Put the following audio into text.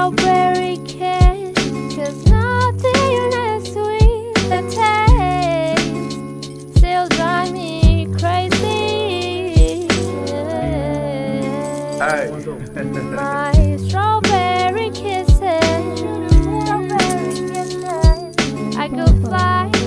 strawberry kiss Cause nothing less sweet than taste. Still drive me crazy. Yeah. My strawberry kisses. Strawberry kisses. I could fly